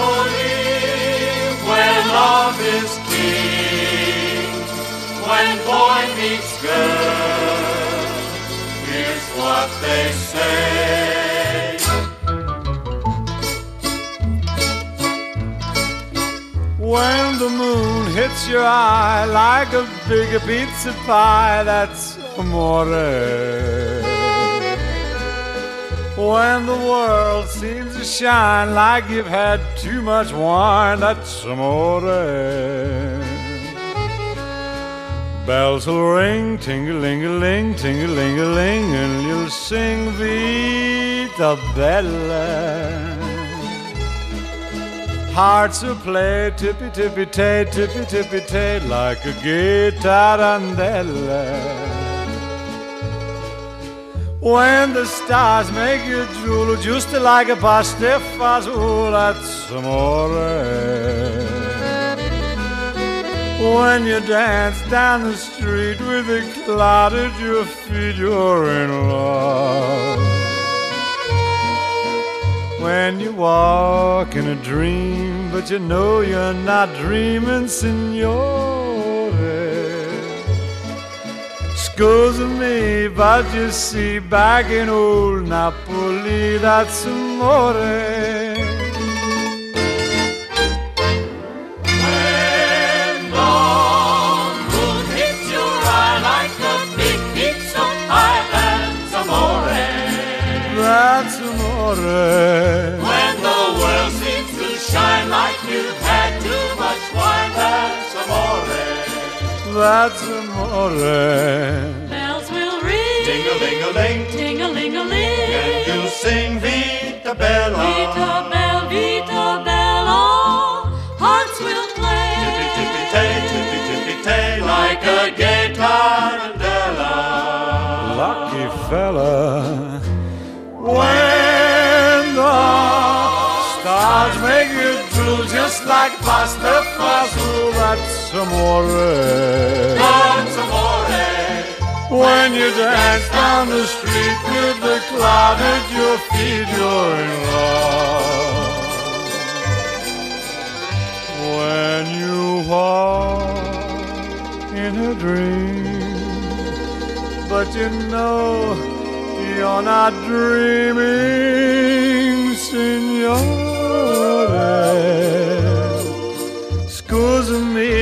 Napoli, where love is king. When boy meets girl, here's what they say. When the moon hits your eye like a big pizza pie, that's amore. When the world seems to shine like you've had too much wine, that's amore. Bells will ring, ting-a-ling-a-ling, ting-a-ling-a-ling, and you'll sing Vita Bella. Hearts will play tippy tippy tay, tippy tippy tay, like a gay tarantella. When the stars make you drool, just like a pasta fazool, that's amore. When you dance down the street with a cloud at your feet, you're in love. When you walk in a dream, but you know you're not dreaming, signore. Scusa me, but you see, back in old Napoli, that's amore. That's amore. Bells will ring, Ding-a-ling-a-ling, ting-a-ling-a-ling. and you'll sing Vita Bella. Vita Bella, Vita Bella, hearts will play. Tippy tippy tay, tippy tippy tay, like a gay tarantella. Lucky fella. When the stars make you drool just like pasta fazool, that's amore. When you dance down the street with the cloud at your feet, you're in love. When you walk in a dream, but you know you're not dreaming, signore.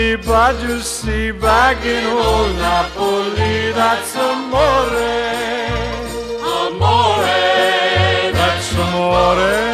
di bagiusi back in old Napoli, that's amore. Amore, that's amore.